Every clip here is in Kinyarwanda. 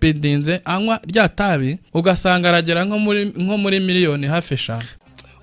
bidinze anywa rya tabi ugasanga aragera nko muri miliyoni hafi eshanu.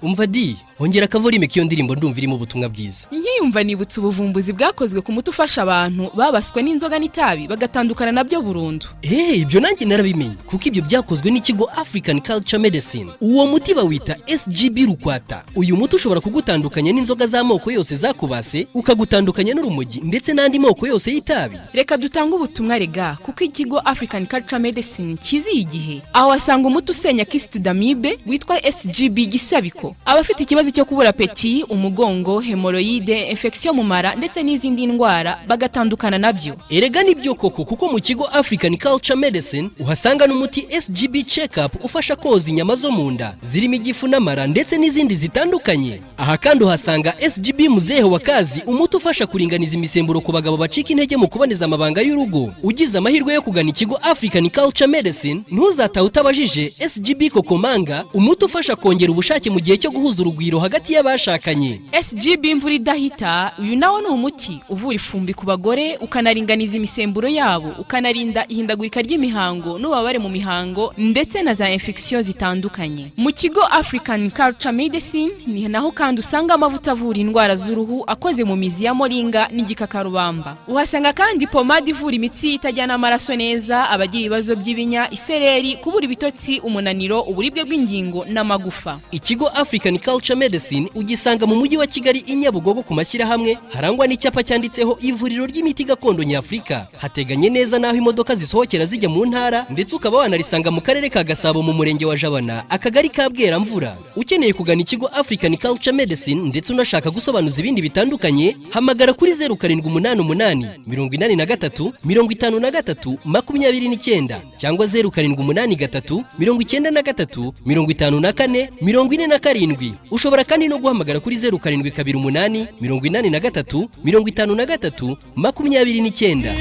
Umva di hongera akavorime k'iyo ndirimbo ndumva irimo ubutumwa bwiza. Nkiyumva nibutse ubuvumbuzi bwakozwe ku muti ufasha abantu babaswe n'inzoga n'itabi bagatandukana na byo burundu. Eee ibyo nanjye narabimenye kuko ibyo byakozwe n'ikigo african culture medicine. Uwo muti bawita sgb rukwata. Uyu muti ushobora kugutandukanya n'inzoga z'amoko yose zakubase ukagutandukanya n'urumogi ndetse n'andi moko yose y'itabi. Reka dutange ubutumwa rega kuko ikigo african culture medicine kiziye igihe. Aho wasanga umuti usenya kisitudamibe witwa sgb gisabiko. Abafite ikibazo cyo kubura peti umugongo hemoroyide infection mu mara ndetse n'izindi ndwara bagatandukana na byo. Erega ni byo koko kuko mu kigo african culture medicine uhasanga n'umuti sgb checkup ufasha koza inyama zo mu nda zirimo igifu n'amara ndetse n'izindi zitandukanye. Aha kandi uhasanga sgb muzehe wa kazi umuti ufasha kuringaniza imisemburo ku bagabo bacika intege mu kuboneza amabanga y'urugo. Ugize amahirwe yo kugana ikigo african culture medicine ntuzatahe utabajije sgb kokomanga umuti ufasha kongera ubushake mu gihe cyo guhuza urugwiro hagati y'abashakanye. Sgb imvura idahita uyu nawo ni umuti uvura ifumbi ku bagore ukanaringaniza imisemburo yabo ukanarinda ihindagurika ry'imihango n'ububabare mu mihango ndetse na za infection zitandukanye. Mu kigo african culture medicine ni naho kandi usanga amavuta avura indwara z'uruhu akoze mu mizi ya moringa n'igikakarubamba. Uhasanga kandi pomade ivura imitsi itajyana amaraso neza abagira ibibazo by'ibinya isereri kubura ibitotsi umunaniro uburibwe bw'ingingo n'amagufa. Ikigo african culture medicine ugisanga mu mujyi wa kigali i nyabugogo ku mashyirahamwe harangwa n'icyapa cyanditseho ivuriro ry'imiti gakondo nyafurika hateganye neza n'aho imodoka zisohokera zijya mu ntara ndetse ukaba wanarisanga mu karere ka gasabo mu murenge wa jabana akagari ka bweramvura. Ukeneye kugana ikigo african culture medicine ndetse unashaka gusobanuza ibindi bitandukanye hamagara kuri zeru karindwi umunani umunani mirongo inani na gatatu mirongo itanu na gatatu makumyabiri n'icyenda cyangwa zeru karindwi umunani gatatu mirongo icyenda na gatatu mirongo itanu na kane mirongo ine na karindwi. Ushobora kandi no guhamagara kuri zeru karindwi kabiri umunani mirongo inani na gatatu mirongo itanu na gatatu makumyabiri n'icyenda.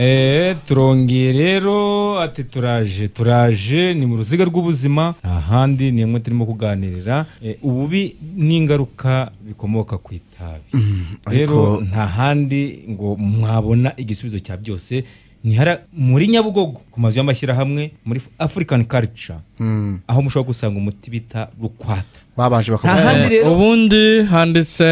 Eee turongeye rero ati turaje turaje ni mu ruziga rw'ubuzima nta handi ni hamwe turimo kuganirira. Eh, ububi n'ingaruka bikomoka ku itabi. Rero nta handi ngo mwabona igisubizo cya byose muri nyabugogo ku mazu y'amashyirahamwe muri african culture. Aho mushobora gusanga umuti bita rukwata. Babanje rero ubundi handitse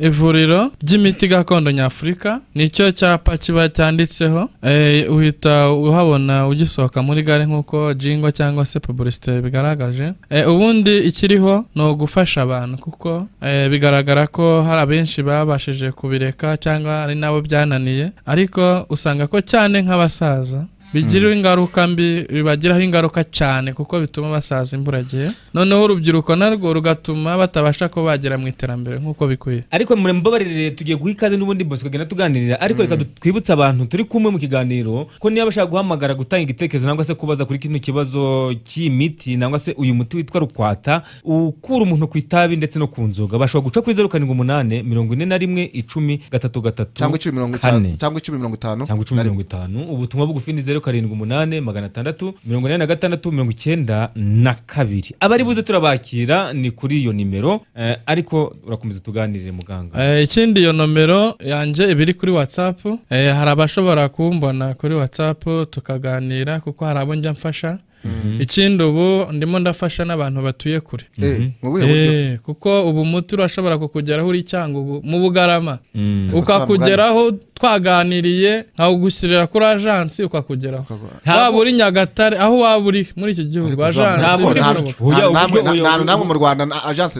ivuriro ry'imiti gakondo nyafurika ni cyo cyapa kiba cyanditseho Eh, uhita uhabona ugisohoka muri gare nk'uko jingwa cyangwa se publicite bigaragaje. Eh, ubundi ikiriho ni ugufasha abantu kuko eh, bigaragara ko hari abenshi babashije kubireka cyangwa hari n'abo byananiye ariko usanga ko cyane nk'abasaza bigira ingaruka mbi bibagiraho ingaruka cyane kuko bituma basaza imburagihe noneho urubyiruko narwo rugatuma batabasha kuba bagera mu iterambere nk'uko bikwiye. Ariko mumbabarire tugiye guha ikaze n'ubundi bose tukagenda tuganirira. Ariko reka du- twibutse abantu turi kumwe mu kiganiro ko niba bashaka guhamagara gutanga igitekerezo nangwa se kubaza kuri kino kibazo cy'imiti nangwa se uyu muti witwa rukwata ukura umuntu ku itabi ndetse no ku nzoga. Bashobora guca kuri zeru karindwi umunani mirongo ine na rimwe icumi gatatu gatatu cyangwa icumi mirongo itanu. Cyangwa icumi cyangwa mirongo itanu. Ubutumwa bugufi ni zeru karindwi umunani magana atandatu mirongo inani na gatandatu mirongo icyenda na kabiri. Abari buze turabakira ni kuri iyo nimero eh, ariko urakomeza tuganirire muganga. Eh, ikindi iyo nomero yanjye iba iri kuri watsapu hari abashobora kumbona kuri watsapu tukaganira kuko hari abo njya mfasha. Ikindi ubu ndimo ndafasha n'abantu batuye kure. Eh, buryo? Eh, kuko ubu muti urashobora kukugeraho uri cyangugu mu bugarama. Mm. ukakugeraho twaganiriye nkawugushyirira kuri ajansi ukakugeraho. Ntabwo- waba uri nyagatare aho waba uri muri iki gihugu ajansi ntabwo- namwe- mu rwanda.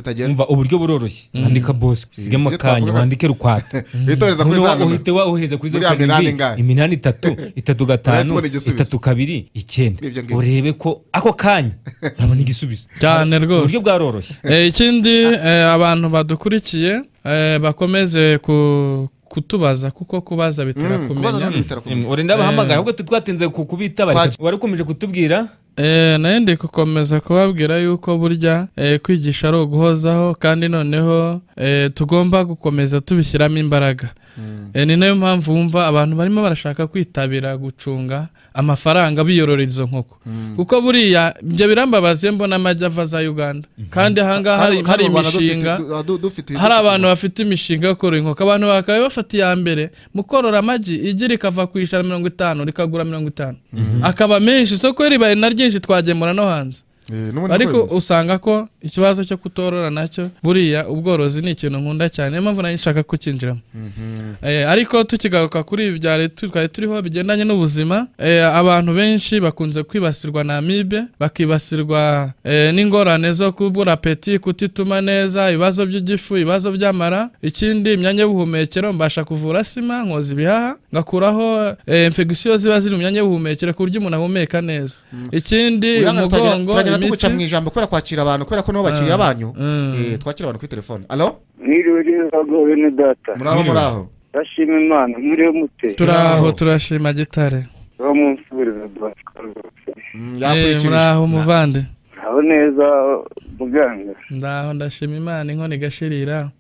Itagera. Umva uburyo buroroshye. Andika bosco usigemo akanya wandike rukwata. Witoreza kuri noneho za nomero uhite wohereza kuri zeru karindwi iminani itatu itatu gatanu itatu kabiri icyenda. Urebe ko ako kanya. Urabona igisubizo. Cyane rwose. Uburyo bwaroroshye Eh, ikindi eh, abantu badukurikiye eh, bakomeze ku- kutubaza kuko kubaza bitera Mm, kumenya. urenda bahamagara ahubwo twatinze ku kubitaba wari ukomeje kutubwira? Na yo ndi gukomeza kubabwira yuko burya eh, kwigisha ari uguhozaho kandi noneho eh, tugomba gukomeza tubishyiramo imbaraga. Eh, ni na yo mpamvu wumva abantu barimo barashaka kwitabira gucunga amafaranga biyororera izo nkoko. Kuko buriya ibyo birambabaza iyo mbona amagi ava za uganda. Kandi ahangaha hari, imishinga. hari abantu bafite imishinga yo korora inkoko. Abantu bakaba bafata iya mbere mu korora amagi igi rikava ku ijana mirongo itanu rikagura mirongo itanu. Akaba menshi isoko ribaye na byinshi twagemura no hanze. Ariko niko bimeze. usanga ko ikibazo cyo kutorora na cyo buriya ubworozi ni ikintu nkunda cyane niyo mpamvu nanjye nshaka kukinjiramo. Eh, ariko tukigaruka kuri ibi bya leta twari turiho bigendanye n'ubuzima eh, abantu benshi bakunze kwibasirwa na amibe bakibasirwa eh, n'ingorane zo kubura apeti kutituma neza ibibazo by'igifu ibibazo by'amara. Ikindi imyanya y'ubuhumekero mbasha kuvura sima nkoza ibihaha ngakuraho eh, infection ziba ziri mu myanya y'ubuhumekero ku buryo umuntu ahumeka neza. Ikindi Uyanga turagira- umugongo tuguca mu ijambo kubera kwakira abantu kubera ko nibo bakiriya banyu Mm. Eh, twakira abantu kuri telefone. Alo mwiriwe neza bene data. Muraho muraho ndashima imana muriwe mute turaho turashima gitare. Uwo munsi dwatwa rwose Mm, muraho muvande. Aho neza muganga. Ndaho ndashima imana inkono igashirira.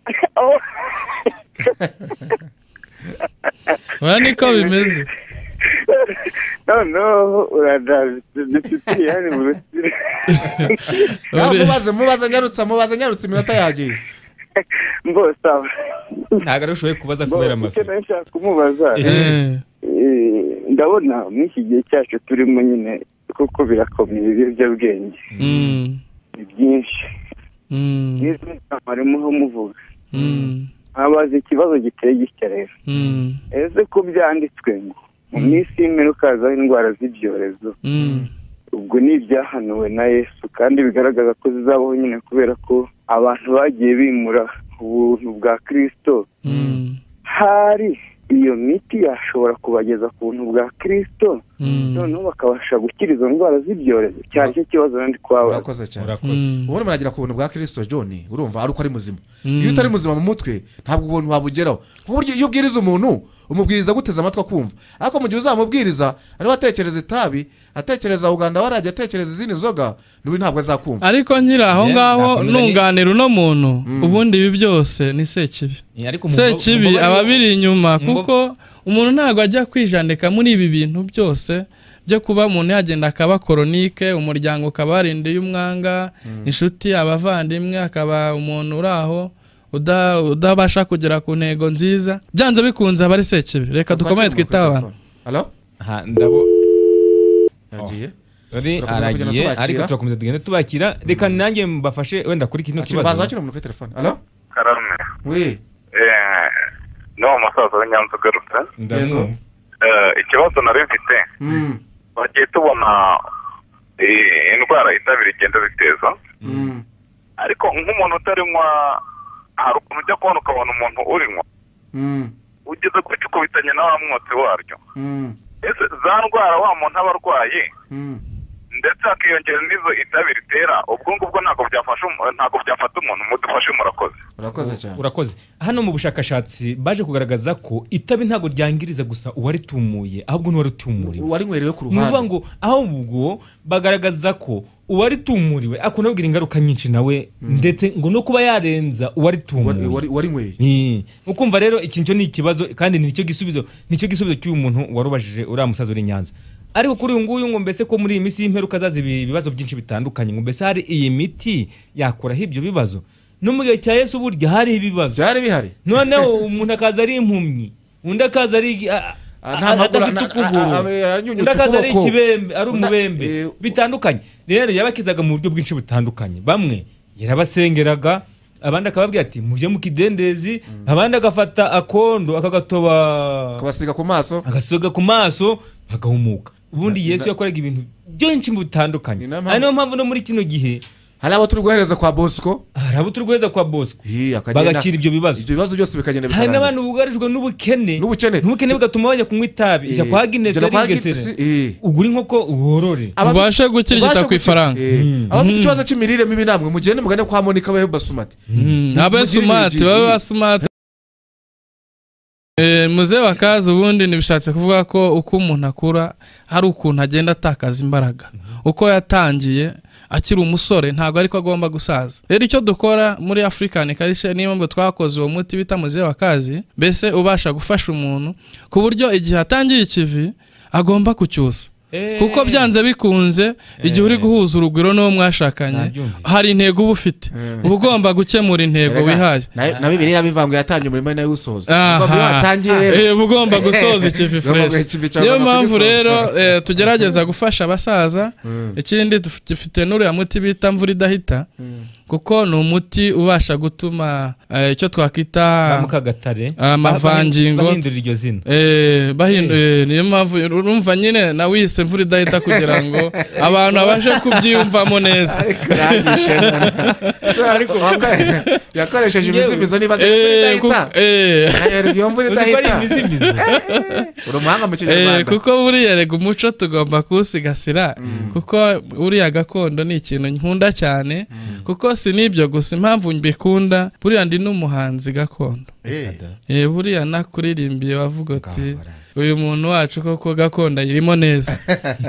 Oya niko bimeze? noneho uradafitiye hano mu rusire Ah, Uri- mubaze mubaze nyarutsa mubaze nyarutsa iminota yagiye mbose aba ntabwo ari ushoboye kubaza kubera icyo amaso nari nshaka kumubaza ndabona muri iki gihe cyacu turimo nyine kuko birakomeye ibiyobyabwenge ni byinshi n'izo nama arimo muvuga nkabaza ikibazo giteye gitya rero ese ko byanditswe ngo mu minsi y'imperuka hazaho indwara z'ibyorezo. Mm, ubwo ni ibyahanuwe na yesu kandi bigaragaza ko zizabaho nyine kubera ko abantu bagiye bimura ubuntu bwa kirisito mm, hari iyo miti yashobora kubageza ku buntu bwa kirisito mm, noneho bakabasha gukira izo ndwara z'ibyorezo cyari cyo kibazo nandi kubabaza. Urakoze cyane. Urakoze. Mm, ubundi muragira ku buntu bwa kirisito john urumva ari uko ari muzima. Mm. iyo utari muzima mu mutwe ntabwo ubuntu wabugeraho nk'uburyo iyo ubwiriza umuntu umubwiriza guteze amatwi akumva. Ariko mu gihe uzamubwiriza ariho atekereza itabi atekereza uganda warajya atekereza izindi nzoga n'ubu ntabwo azakumva. Ariko nkiri aho ngaho nunganira uno muntu ubundi ibi byose ni sekibi. Sekibi aba biri inyuma mu- kuko umuntu ntabwo ajya kwijandika muri ibi bintu byose byo kuba umuntu yagenda akaba koronike umuryango ukaba warindiye umwanga inshuti abavandimwe akaba umuntu uri aho uda- udabasha kugera ku ntego nziza. Byanze bikunze aba ari sekibi. Reka dukomere twitaho abantu kugenda aragiye tubakira. ariko turakomeza tugenda tubakira. Reka nanjye mbafashe wenda kuri kino kibazo. wakira umuntu kuri telefone. Halo? Karame. We ni uwo musaza w'inyanza ugarutse Eh, ikibazo nari mfite bagiye tubona eh, indwara itabi rigenda ziteza mm, ariko nk'umuntu utarinywa hari ukuntu ujya kubona ukabona umuntu urinywa mm, ugeze gutya ukubitanye na wa mwotsi waryo mm, ese za ndwara wa muntu aba arwaye mm. Ndetse hakiyongera n'izo itabi ritera. Ubwo ngubwo ntabwo byafasha ntabwo byafata umuntu mudufashe murakoze. Urakoze cyane. urakoze. Hano mu bushakashatsi baje kugaragaza ko itabi ntabwo ryangiriza gusa uwaritumuye ahubwo n'uwaritumuriwe. Warinywerewe ku ni ukuvuga ruhande. ngo ahubwo bagaragaza ko uwaritumuriwe akunda kugira ingaruka nyinshi nawe ndetse ngo no kuba yarenza Wari- uwaritumuye wari- warinyweye Ni. ukumva rero iki cyo ni ikibazo kandi ni ni cyo gisubizo ni cyo gisubizo cy'uyu muntu warubajije uriya musaza uri nyanza. Ariko kuri uyu nguyu ngo mbese ko muri iyi minsi y'imperuka zaza ibi- ibibazo byinshi bitandukanye ngo mbese hari iyi miti yakuraho ibyo bibazo? No mu gihe cya yesu burya hariho ibibazo. Byari bihari. Noneho umuntu akaza ari impumyi undi akaza ari Ah, adafite ukuguru. undi akaza ari ikibembe ari umubembe. Eh, bitandukanye. Rero yabakizaga mu buryo bwinshi butandukanye. Bamwe yarabasengeraga abandi akababwira ati mujye mu kidendezi. Abandi agafata akondo akagatoba akabasiga ku maso. agasiga ku maso bagahumuka ubundi yesu yakoraga ibintu byinshi bitandukanye ari nayo mpamvu no muri kino gihe hari abo turi guhereza kwa bosco? Hari abo turi guhereza kwa bosco. Bagakira ibyo bibazo. Ibyo bibazo byose bikagenda bikarangira. hari n'abantu bugarijwe n'ubukene. N'ubukene. n'ubukene bugatuma bajya kunywa itabi. Ijya kwa ginesi ari Guinness, eh. ugura inkoko worore ubashe gukirigita ku ifaranga. Eh, Mm. abafite ikibazo cy'imirire mibi namwe. Mugende mugane kwa monika babe basumate abe Mugirire babe basumati Eh, muze wakazi ubundi ntibishatse kuvuga ko uko umuntu akura hari ukuntu agenda atakaza imbaraga. Uko yatangiye akiri umusore ntabwo ariko agomba gusaza. Rero icyo dukora muri african culture niyo mpamvu twakoze uwo muti bita muzehe wa kazi mbese ubasha gufasha umuntu ku buryo igihe atangiye ikivi agomba kucyusa. Kuko byanze bikunze igihe uri guhuza urugwiro n'uwo mwashakanye hari intego uba ufite. Uba ugomba gukemura intego wihaye. na- na bibiri irabivanguye yatangiye umurimo ari nawe Eh, uba ugomba gusoza ikivi cyawe niyo mpamvu rero eh, tugerageza gufasha abasaza. Ikindi duf- dufite n'uriya muti bita mvura idahita. Kuko ni umuti ubasha gutuma eh, icyo twakwita bamukagatare. Amavangingo. bahindura iryo zina. Eh, bahinduye niyo mpamvu urumva nyine nawise imvura idahita kugira ngo abantu babashe kubyiyumvamo neza. Yakoresheje imizimizo niba imvura Eh, idahita. eh, uri umuhanga mu eh, kinyarwanda kuko buriya rega umuco tugomba kuwusigasira. Kuko buriya gakondo ni ikintu nkunda cyane. Kuko si n'ibyo gusa impamvu mbikunda buriya ndi n'umuhanzi gakondo. Buriya nakuririmbiye wavuga uti uyu muntu wacu koko gakondo ayirimo neza.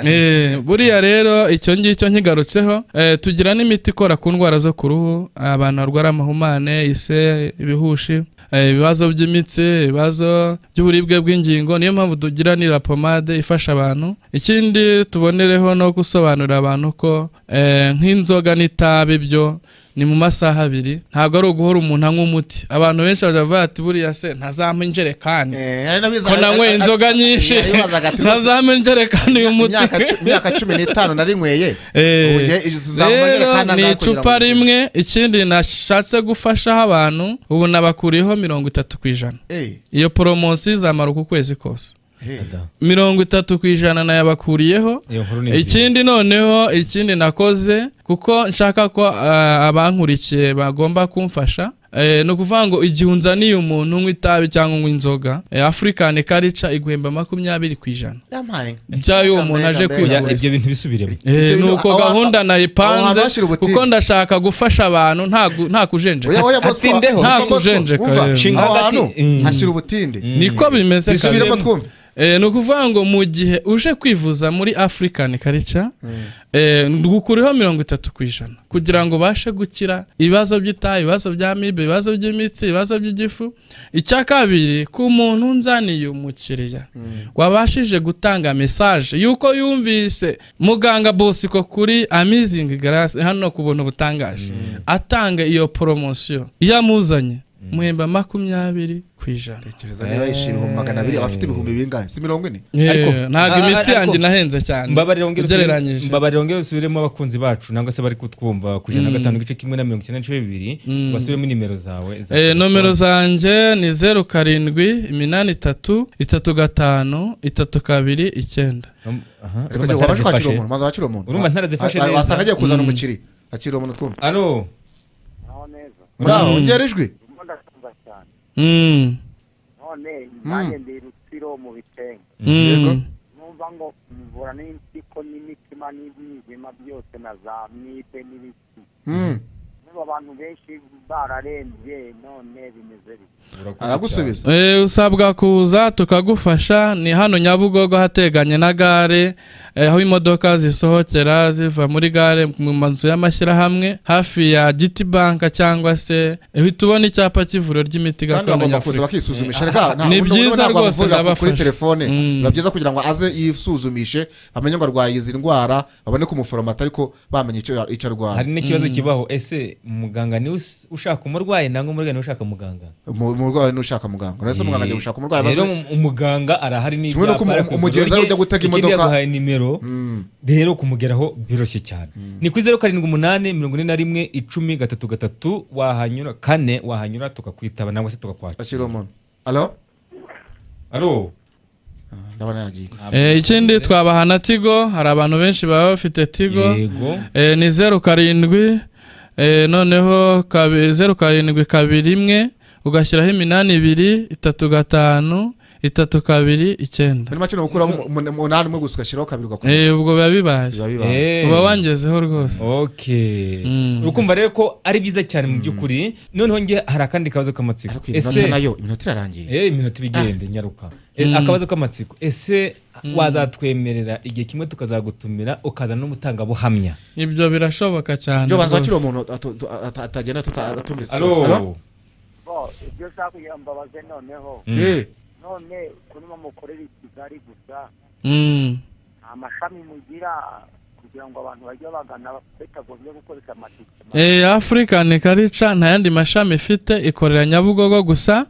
Eh, buriya rero icyo ngicyo nkigarutseho eh, tugira n'imiti ikora ku ndwara zo ku ruhu abantu barwara amahumane ise ibihushi eh, ibibazo by'imitsi ibibazo by'uburibwe bw'ingingo niyo mpamvu tugira n'ira pomade ifasha abantu. Ikindi tubonereho no gusobanurira abantu ko eh, nk'inzoga n'itabi byo ni mu masaha abiri. Ntabwo ari uguhora umuntu anywa umuti. Abantu benshi bavuga ati buriya se ntazampa injerekani. Eh, ko nanyweye inzoga nyinshi. Ati, ntazampa injerekani y'umuti. Imyaka cu- imyaka cumi n'itanu narinyweye Eh, rero ni icupa rimwe ikindi nashatse gufashaho abantu ubu nabakuriyeho mirongo itatu ku ijana. Eh, iyo poromosiyo izamara uku kwezi kose. eh. Mirongo itatu ku ijana nayabakuriyeho ni ikindi noneho ikindi nakoze kuko nshaka ko ah, abankurikiye bagomba kumfasha eh, ni ukuvuga ngo igihe unzaniye umuntu unywa itabi cyangwa unywa inzoga eh, african culture iguhemba makumyabiri ku ijana. Byayo uwo muntu aje kwivuriza. ibyo bintu bisubiremo. Eh, nuko aho- gahunda nayipanze kuko ndashaka gufasha abantu nta kujenjeka. Nta kujenjeka, eh. Mm. hashyira ubutinde niko bimeze Eh, ni ukuvuga ngo mu gihe uje kwivuza muri african culture eh, gukuriho mirongo itatu ku ijana. Kugira ngo ubashe gukira ibibazo by'itabi ibibazo bya mibe ibibazo by'imitsi ibibazo by'igifu. Icya kabiri ku muntu unzaniye umukiriya wabashije gutanga mesaje yuko yumvise muganga bosiko kuri amazing grace hano ku buntu butangaje atanga iyo poromosiyo iyo amuzanye muhemba makumyabiri ku ijana tekereza niba yishyura ibihumbi magana abiri aba afite ibihumbi bingahe si mirongo ine? Ariko- Eh, ntabwo imiti yanjye inahenze cyane. Ugereranyije. Mbabarira wongere usubiremo abakunzi bacu nangwa se bari kutwumva ku ijana na gatanu igice kimwe na mirongo icyenda n'ibice bibiri Mm. basubiremo nimero zawe za Eh, nomero zanjye ni zeru karindwi iminani itatu itatu gatanu itatu kabiri icyenda. Um, urumva kwakira ntarazifashe? umuntu? Maze wakira umuntu. Urumva ntarazifashe Wa- neza? wasanga agiye kuzana umukiri. Akira umuntu twumva alo. Muraho Mm. ongera ijwi. Mm, none nanjye ndi rutsiro mu bitenge numva ngo mvura n'impyiko n'imitima n'imyizima byose na za mibe n'ibiki abantu benshi bararembye none bimeze bite? Aragusubiza. Eh, usabwa kuza tukagufasha ni hano nyabugogo hateganye na gare eh, aho imodoka zisohokera ziva muri gare mu mazu y'amashyirahamwe hafi ya giti banka cyangwa se uhita ubona icyapa cy'ivuriro ry'imiti kandi gakondo nyafurika. Ni byiza rwose ndabafasha. telefone. Mm. biba byiza kugira ngo aze yisuzumishe bamenye ngo arwaye izi ndwara babone kumuforomata ariko bamenye icyo icyo arwaye. Hari n'ikibazo kibaho. Ese muganga ni we us- ushaka umurwayi nangwa umurwayi ni we ushaka muganga Mu- umurwayi n'ushaka muganga uretse muganga agiye gushaka umurwayi rero um- umuganga arahari n'ibyapa umugenzi ari ujya gutega ikindi imodoka. yaguhaye nimero Mm. rero kumugeraho biroroshye cyane. Ni kuri zeru karindwi umunani mirongo ine na rimwe icumi gatatu gatatu wahanyura kane wahanyura tukakwitaba nangwa se tukakwakira. Akira umuntu alo? Alo? Yagiye. Eh, ikindi twabaha na tigo hari abantu benshi baba bafite tigo. Eh, ni zeru karindwi noneho kabi- zeru karindwi kabiri imwe ugashyiraho iminani ibiri itatu gatanu itatu kabiri icyenda. Muri make ni ugukuramo umu- umunani umwe gusa ugashyiraho kabiri Eh, ugakomeza ubwo biba bibaye. Biba bibaye. Eh. uba wangezeho rwose. Okay Mm. urukumva rero ko ari byiza cyane mu by'ukuri noneho nge hari akandi kabazo k'amatsiko. Minota na yo iminota irarangiye Eh, iminota ibigende nyaruka. Eh, Mm. akabazo k'amatsiko. Ese wazatwemerera igihe kimwe tukazagutumira ukazana n'umutangabuhamya. Ibyo birashoboka cyane ibyo banza rwose. bakiri umuntu atagenda atumvise ikibazo ibyo ushaka kugira ngo mbabaze noneho. Mm. Eh, none kurimo mukorera i kigali gusa Mm. nta mashami mugira. Kugira ngo abantu bajye bagana batagombye gukoresha amatike Eh, African Culture nta yandi mashami ifite ikorera Nyabugogo gusa.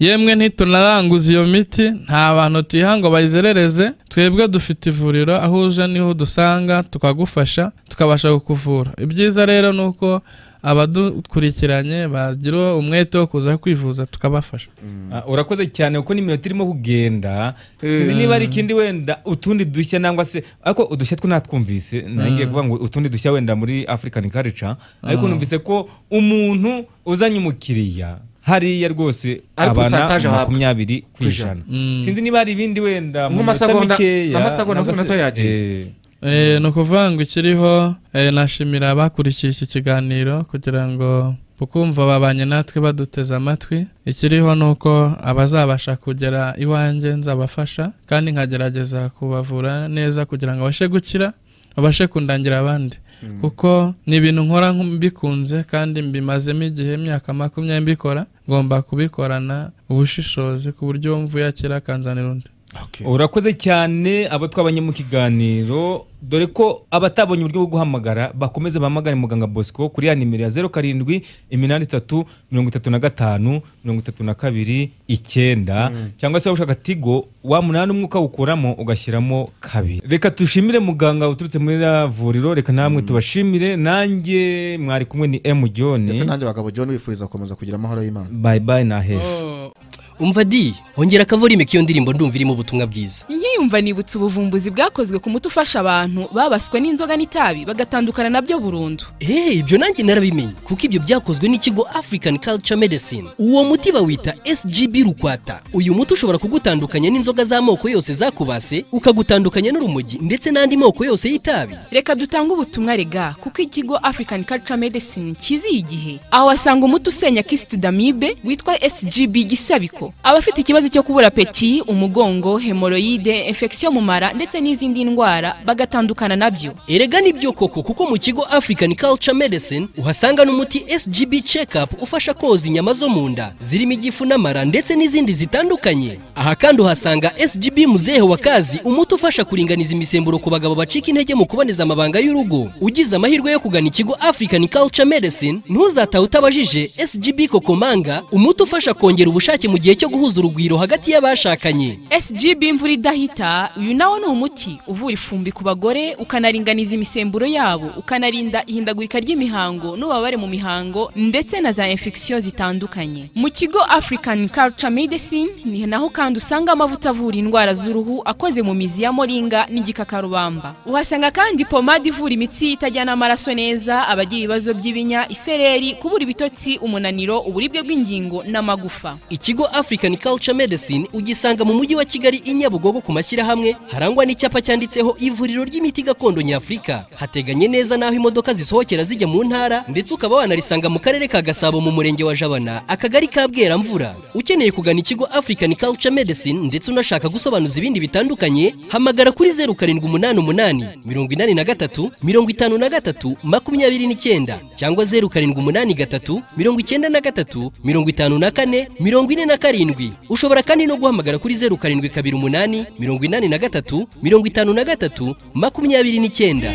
Yemwe ntitunaranguza iyo miti nta bantu tuyiha ngo bayizerereze. Twebwe dufite ivuriro aho uje ni ho dusanga tukagufasha tukabasha kukuvura. Ibyiza rero ni uko abadukurikiranye bagira umwete wo kuza kwivuza tukabafasha Ah, urakoze cyane kuko n'iminota irimo kugenda Eh. sinzi niba ari ikindi wenda utundi dushya nangwa se ariko udushya two natwumvise nange kuvuga ngo utundi dushya wenda muri african culture ariko numvise ko umuntu uzanye umukiriya hariya rwose abana makumyabiri ku ijana. Mm. sinzi niba hari ibindi wenda mu minota mikeya nk'amasegonda nk'iminota yagiye. Eh, ni ukuvuga ngo ikiriho eh, nashimira abakurikiye iki kiganiro kugira ngo ukumva babanye natwe baduteze amatwi. Ikiriho ni uko abazabasha kugera iwanjye nzabafasha kandi nkagerageza kubavura neza kugira ngo babashe gukira babashe kundangira abandi. Kuko ni ibintu nkora mbikunze kandi mbimazemo igihe imyaka makumyabiri mbikora ngomba kubikorana ubushishozi ku buryo wumva uyakira akanzanira undi. Urakoze cyane abo twabanye mu kiganiro. Dore ko abatabonye uburyo bwo guhamagara bakomeze bahamagare muganga bosco kuri ya nimero ya zeru karindwi iminani itatu mirongo itatu na gatanu mirongo itatu na kabiri icyenda. Cyangwa se waba ushaka tigo wa munani umwe ukawukuramo ugashyiramo kabiri. Reka dushimire muganga uturutse muri iriya vuriro reka namwe tubashimire. Nanjye mwari kumwe ni emu john. Ese nanjye bagabo john wifuriza gukomeza kugira amahoro y'imana? Bayi bayi na hejo umva di ongera akavorime k'iyo ndirimbo ndumva irimo ubutumwa bwiza. Nkiyumva nibutse ubuvumbuzi bwakozwe ku muti ufasha abantu babaswe n'inzoga n'itabi bagatandukana na byo burundu. Eee ibyo nanjye narabimenye kuko ibyo byakozwe n'ikigo african culture medicine. Uwo muti bawita sgb rukwata. Uyu muti ushobora kugutandukanya n'inzoga z'amoko yose zakubase ukagutandukanya n'urumogi ndetse n'andi moko yose y'itabi. Reka dutange ubutumwa rega kuko ikigo african culture medicine kiziye igihe. Aho wasanga umuti usenya kisitudamibe witwa sgb gisabiko. Abafite ikibazo cyo kubura peti umugongo hemoroyide infection mu mara ndetse n'izindi ndwara bagatandukana na byo. Erega ni byo koko kuko mu kigo african culture medicine uhasanga n'umuti sgb check up ufasha koza inyama zo mu nda zirimo igifu n'amara ndetse n'izindi zitandukanye. Aha kandi uhasanga sgb muzehe wa kazi umuti ufasha kuringaniza imisemburo ku bagabo bacika intege mu kuboneza amabanga y'urugo. Ugize amahirwe yo kugana ikigo african culture medicine ntuzatahe utabajije sgb kokomanga umuti ufasha kongera ubushake mu gihe cyo guhuza urugwiro hagati y'abashakanye. Sgb imvura idahita. Uyu nawo ni umuti uvura ifumbi ku bagore ukanaringaniza imisemburo yabo ukanarinda ihindagurika ry'imihango n'ububabare mu mihango ndetse na za infection zitandukanye. Mu kigo african culture medicine ni naho kandi usanga amavuta avura indwara z'uruhu akoze mu mizi ya moringa n'igikakarubamba. Uhasanga kandi pomade ivura imitsi itajyana amaraso neza abagira ibibazo by'ibinya isereri kubura ibitotsi umunaniro uburibwe bw'ingingo n'amagufa. Ikigo african culture medicine ugisanga mu mujyi wa kigali i nyabugogo ku mashyirahamwe harangwa n'icyapa cyanditseho ivuriro ry'imiti gakondo nyafurika. Hateganye neza n'aho imodoka zisohokera zijya mu ntara ndetse ukaba wanarisanga mu karere ka gasabo mu murenge wa jabana akagari ka bweramvura. Ukeneye kugana ikigo african culture medicine ndetse unashaka gusobanuza ibindi bitandukanye hamagara kuri zeru karindwi umunani umunani mirongo inani na gatatu mirongo itanu na gatatu makumyabiri n'icyenda cyangwa zeru karindwi umunani gatatu mirongo icyenda na gatatu mirongo itanu na kane mirongo ine na karindwi. Ushobora kandi no guhamagara kuri zeru karindwi kabiri umunani mirongo inani na gatatu mirongo itanu na gatatu makumyabiri n'icyenda.